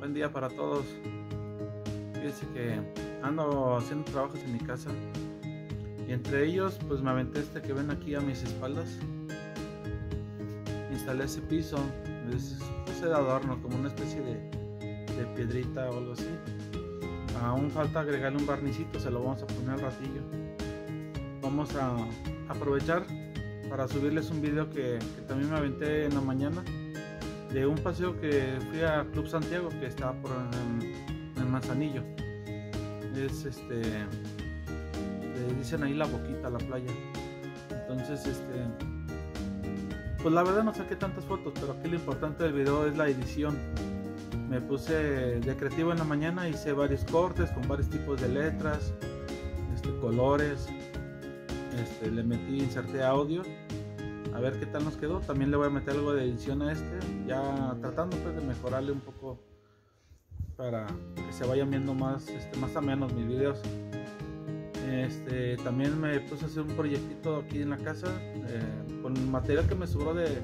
buen día para todos. Fíjense que ando haciendo trabajos en mi casa y entre ellos pues me aventé este que ven aquí a mis espaldas. Instalé ese piso, es puse de adorno como una especie de, de piedrita o algo así. Aún falta agregarle un barnicito, se lo vamos a poner al ratillo. Vamos a aprovechar para subirles un video que también me aventé en la mañana de un paseo que fui a Club Santiago que está por en, Manzanillo. Es este, le dicen ahí la boquita, la playa. Entonces, este, pues la verdad no saqué tantas fotos, pero aquí lo importante del video es la edición. Me puse de creativo en la mañana, hice varios cortes con varios tipos de letras, este, colores. Este, le metí, inserté audio ver qué tal nos quedó. También le voy a meter algo de edición a este, ya tratando pues de mejorarle un poco para que se vayan viendo más, este, más a menos mis videos. Este, también me puse a hacer un proyectito aquí en la casa eh, con material que me sobró de,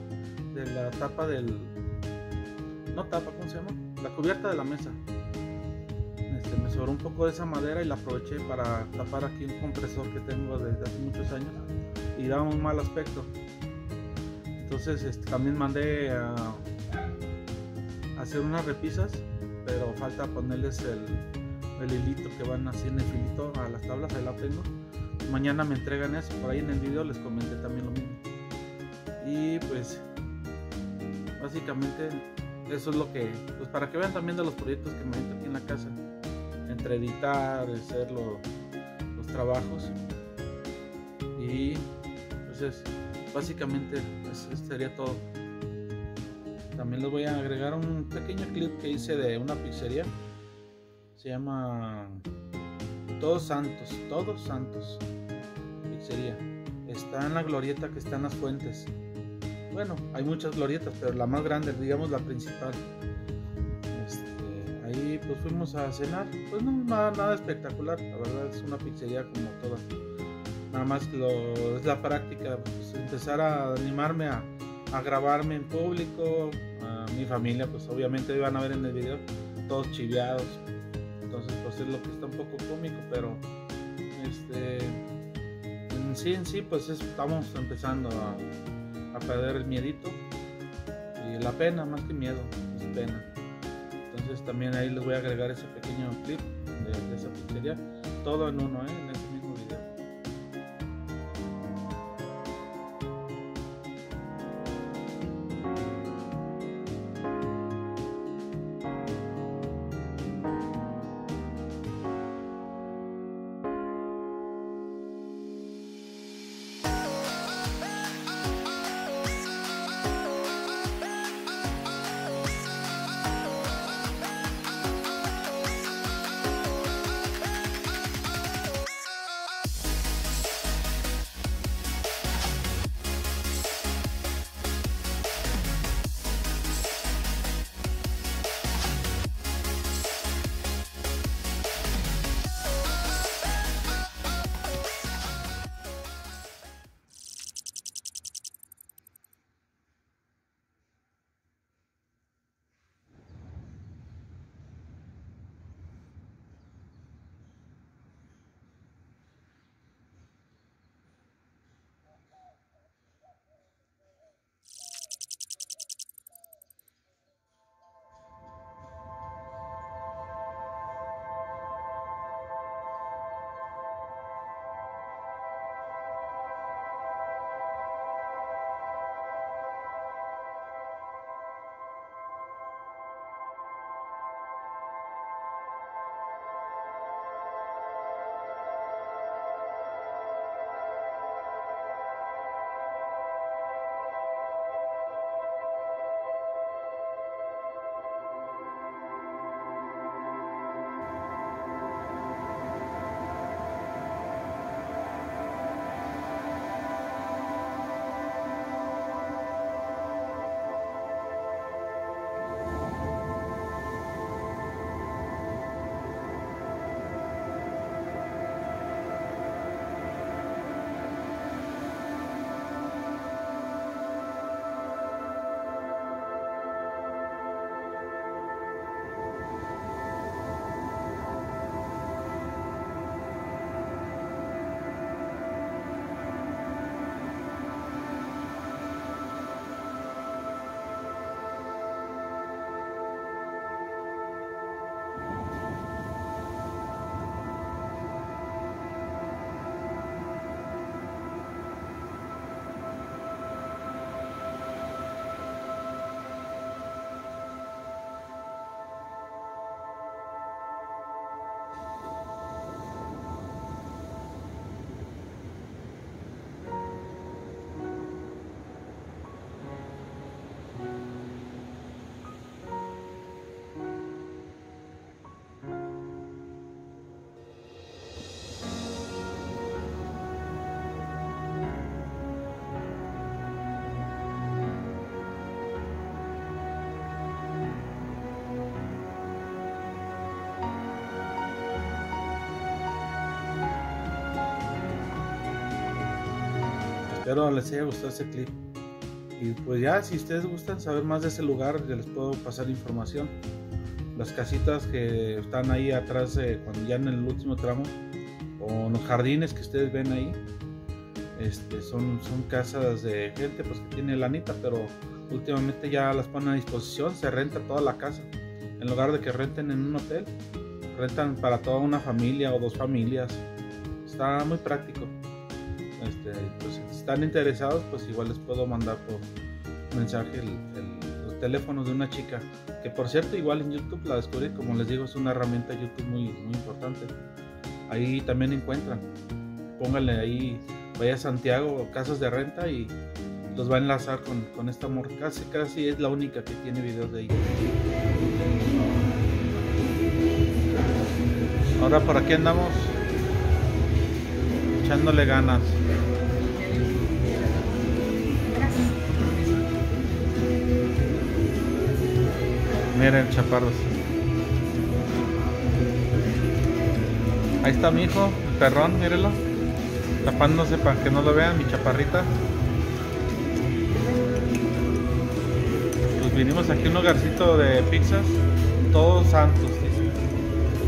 de, la tapa del, no tapa, ¿cómo se llama? La cubierta de la mesa. Este, me sobró un poco de esa madera y la aproveché para tapar aquí un compresor que tengo desde hace muchos años y da un mal aspecto. Entonces este, también mandé a, hacer unas repisas, pero falta ponerles el, el, hilito que van así en el filito a las tablas, ahí la tengo. Mañana me entregan eso, por ahí en el video les comenté también lo mismo. Y pues básicamente eso es lo que, pues para que vean también de los proyectos que me meto aquí en la casa, entre editar, hacer lo, los trabajos. Y pues es, básicamente eso sería todo. También les voy a agregar un pequeño clip que hice de una pizzería. Se llama Todos Santos, Todos Santos Pizzería. Está en la glorieta que está en las fuentes. Bueno, hay muchas glorietas, pero la más grande, digamos la principal. Este, ahí pues fuimos a cenar. Pues no, nada, nada espectacular. La verdad es una pizzería como todas nada más lo, es la práctica, pues, empezar a animarme a, grabarme en público, mi familia pues obviamente iban a ver en el video, todos chiviados, entonces pues es lo que está un poco cómico, pero este, en sí en sí pues es, estamos empezando a, perder el miedito y la pena, más que miedo, es pena. Entonces también ahí les voy a agregar ese pequeño clip de, de esa pizzería, todo en uno, ¿eh? Espero les haya gustado este clip. Y pues ya, si ustedes gustan saber más de ese lugar, ya les puedo pasar información. Las casitas que están ahí atrás, cuando ya en el último tramo, o los jardines que ustedes ven ahí, este, son, son casas de gente pues, que tiene lanita, pero últimamente ya las ponen a disposición, se renta toda la casa. En lugar de que renten en un hotel, rentan para toda una familia o dos familias. Está muy práctico. Este, pues, si están interesados, pues igual les puedo mandar por mensaje los teléfonos de una chica. Que por cierto, igual en YouTube la descubrí, como les digo, es una herramienta YouTube muy, muy importante. Ahí también encuentran. Pónganle ahí, vaya a Santiago, casas de renta y los va a enlazar con, con esta amor. Casi, casi es la única que tiene videos de ella. Ahora por aquí andamos echándole ganas. Miren, chaparros. Ahí está mi hijo, el perrón, mírenlo. Tapándose para que no lo vean, mi chaparrita. Pues vinimos aquí a un lugarcito de pizzas, todos santos,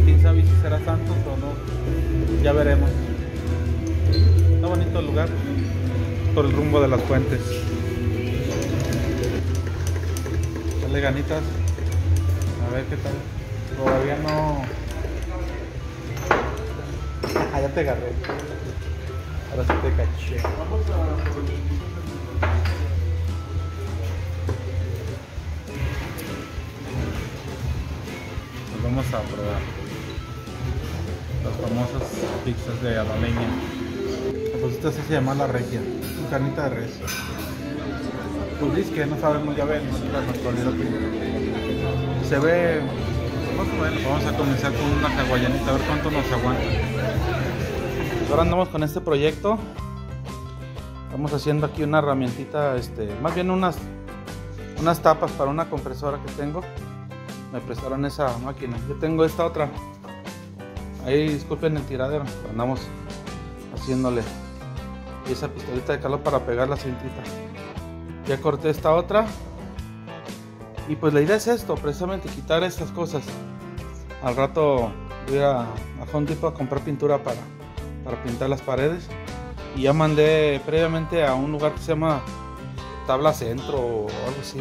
Quién sabe si será santos o no. Ya veremos. Está bonito el lugar por el rumbo de las fuentes. Dale ganitas. A ver qué tal. Todavía no. Ah, ya te agarré. Ahora sí te caché. Vamos a. vamos a probar las famosas pizzas de leña. Pues esta se llama la regia, carnita de res. Pues dice que no sabemos, ya ven, se ve Vamos a comenzar con una hawaianita, a ver cuánto nos aguanta. Ahora andamos con este proyecto. Estamos haciendo aquí una herramientita, este, más bien unas, unas tapas para una compresora que tengo. Me prestaron esa máquina. Yo tengo esta otra. Ahí disculpen el tiradero. Andamos haciéndole. Esa pistolita de calor para pegar la cintita. Ya corté esta otra. Y pues la idea es esto, precisamente quitar estas cosas. Al rato voy a, a Home Depot a comprar pintura para, para pintar las paredes. Y ya mandé previamente a un lugar que se llama Tabla Centro o algo así.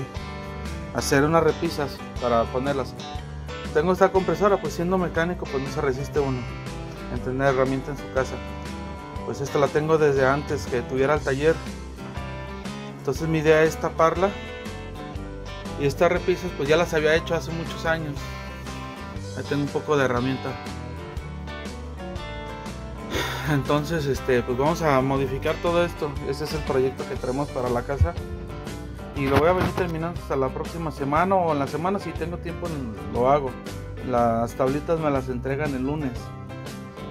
hacer unas repisas para ponerlas. Tengo esta compresora, pues siendo mecánico, pues no se resiste uno en tener herramienta en su casa. Pues esta la tengo desde antes que tuviera el taller. Entonces mi idea es taparla y estas repisas pues ya las había hecho hace muchos años. Ahí tengo un poco de herramienta. Entonces, este, pues vamos a modificar todo esto. Ese es el proyecto que tenemos para la casa. Y lo voy a venir terminando hasta la próxima semana o en la semana si tengo tiempo lo hago. Las tablitas me las entregan el lunes.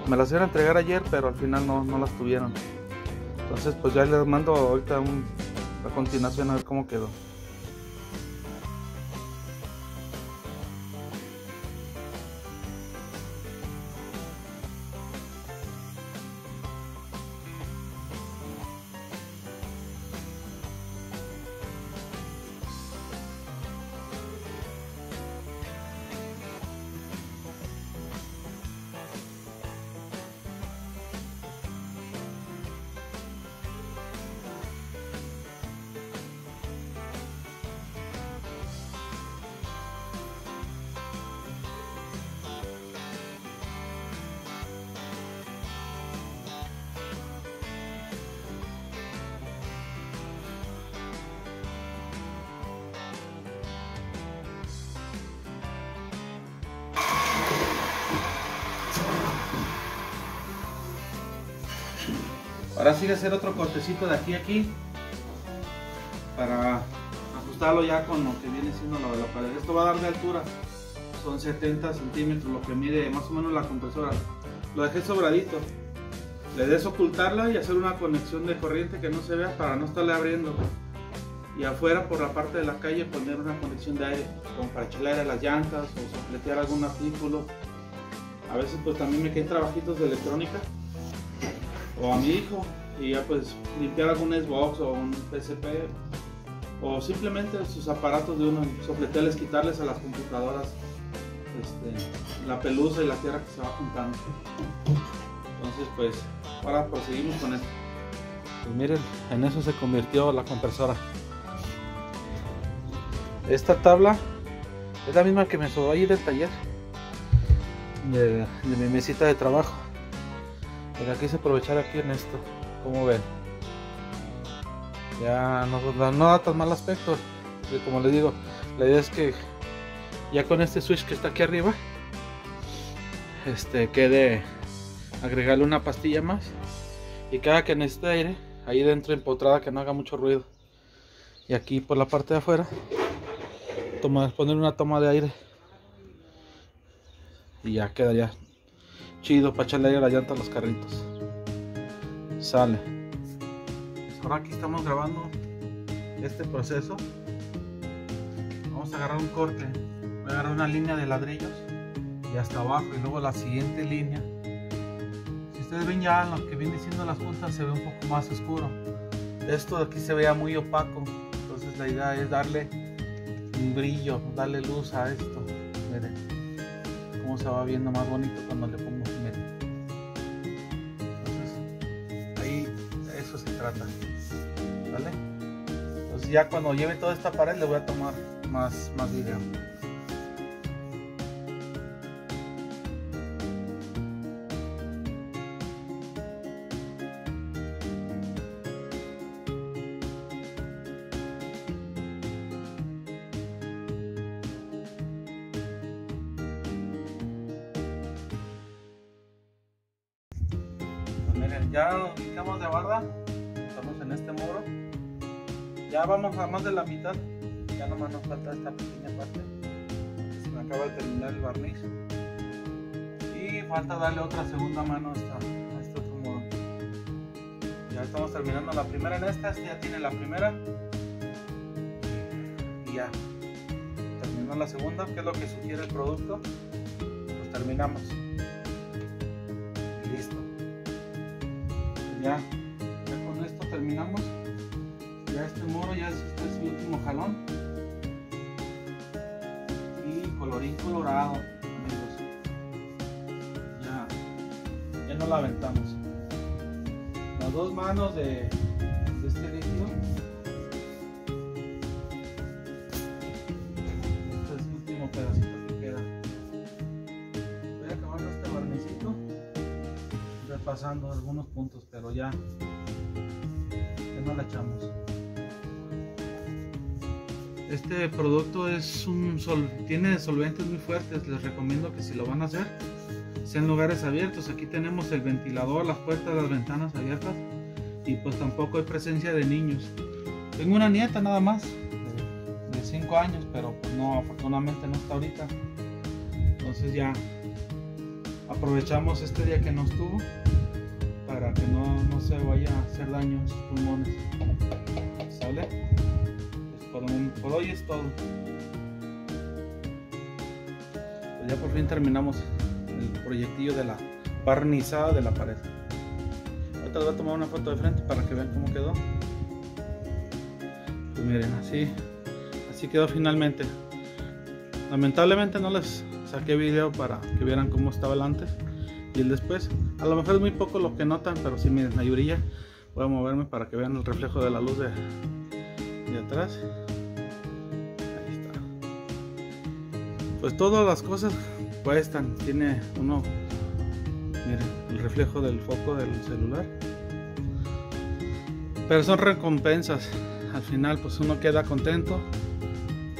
Me las iban a entregar ayer, pero al final no, no las tuvieron. Entonces, pues ya les mando ahorita a continuación a ver cómo quedó. Ahora sí hacer otro cortecito de aquí a aquí para ajustarlo ya con lo que viene siendo lo de la pared. Esto va a dar de altura, son 70 centímetros lo que mide más o menos la compresora. Lo dejé sobradito. Le des ocultarla y hacer una conexión de corriente que no se vea para no estarle abriendo. Y afuera por la parte de la calle poner una conexión de aire, como para echarle las llantas o sopletear algún artículo. A veces pues también me quedan trabajitos de electrónica o a mi hijo y ya pues limpiar algún Xbox o un PSP o simplemente sus aparatos de uno, sopleteles, quitarles a las computadoras este, la pelusa y la tierra que se va juntando. Entonces pues ahora proseguimos con esto. Pues miren, en eso se convirtió la compresora. Esta tabla es la misma que me sobró ahí del taller de, mi mesita de trabajo. Pero quise aprovechar aquí en esto, como ven. Ya no, da tan mal aspecto. como les digo, la idea es que ya con este switch que está aquí arriba, este quede agregarle una pastilla más y cada que necesite aire, ahí dentro empotrada que no haga mucho ruido. Y aquí por la parte de afuera, poner una toma de aire y ya quedaría chido para echarle aire a la llanta a los carritos. Sale. Pues ahora aquí estamos grabando este proceso. Vamos a agarrar un corte. Voy a agarrar una línea de ladrillos y hasta abajo y luego la siguiente línea. Si ustedes ven ya lo que viene siendo las puntas se ve un poco más oscuro. Esto de aquí se vea muy opaco. Entonces la idea es darle un brillo, darle luz a esto. Miren cómo se va viendo más bonito cuando le pongo ¿Vale? Entonces ya cuando lleve toda esta pared le voy a tomar más, más video. ya lo quitamos de estamos en este muro. Ya vamos a más de la mitad. Ya nomás nos falta esta pequeña parte. Se me acaba de terminar el barniz. Y falta darle otra segunda mano a, este otro muro. Ya estamos terminando la primera. En esta, este ya tiene la primera. Y ya. Terminó la segunda que es lo que sugiere el producto. Pues terminamos. Ya, la aventamos. Las dos manos de, este líquido. Este es el último pedacito que queda. Voy a acabar este barnicito repasando algunos puntos pero ya, no la echamos. Este producto es un sol, tiene solventes muy fuertes, les recomiendo que si lo van a hacer, sean lugares abiertos. Aquí tenemos el ventilador, las puertas, las ventanas abiertas y pues tampoco hay presencia de niños. Tengo una nieta nada más, de 5 años, pero pues no, afortunadamente no está ahorita. Entonces ya aprovechamos este día que no estuvo para que no, no se vaya a hacer daño en sus pulmones. ¿Sale? Pues por, hoy es todo. Pues ya por fin terminamos el proyectillo de la barnizada de la pared. Ahorita les voy a tomar una foto de frente para que vean cómo quedó. Pues miren, así, así quedó finalmente. Lamentablemente no les saqué video para que vieran cómo estaba el antes y el después. A lo mejor es muy poco lo que notan, pero si miren, ahí brilla. Voy a moverme para que vean el reflejo de la luz de, de atrás. Ahí está. Pues todas las cosas cuestan. Tiene uno, miren, el reflejo del foco del celular. Pero son recompensas. Al final, pues uno queda contento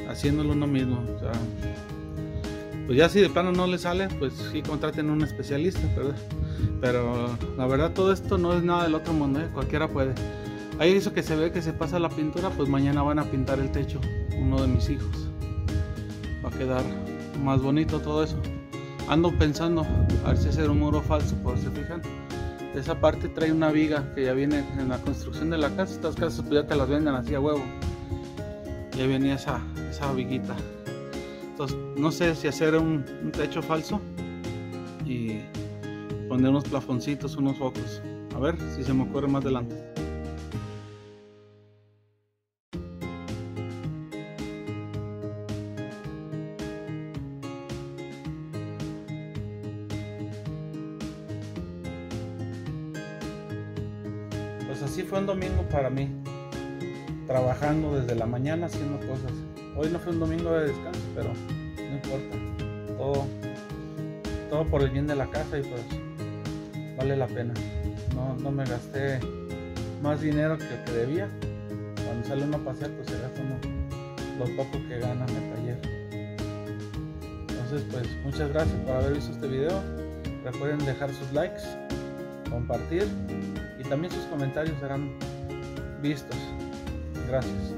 haciéndolo uno mismo. Pues ya si de plano no le sale, pues sí contraten a un especialista, ¿verdad? Pero la verdad todo esto no es nada del otro mundo, ¿eh? cualquiera puede. Ahí eso que se ve que se pasa la pintura, pues mañana van a pintar el techo, uno de mis hijos. Va a quedar más bonito todo eso. Ando pensando a ver si hacer un muro falso, por se fijan. Esa parte trae una viga que ya viene en la construcción de la casa. Estas casas pues ya te las venden así a huevo. Ya venía esa, esa viguita. Entonces, no sé si hacer un, techo falso y poner unos plafoncitos, unos focos. A ver si se me ocurre más adelante. Para mí, trabajando desde la mañana haciendo cosas. Hoy no fue un domingo de descanso, pero no importa. Todo, todo por el bien de la casa y pues vale la pena. No, no me gasté más dinero que el que debía. Cuando sale uno a pasear, pues se gasta uno lo poco que gana en el taller. Entonces, pues muchas gracias por haber visto este video. Recuerden dejar sus likes, compartir y también sus comentarios serán vistos. Gracias.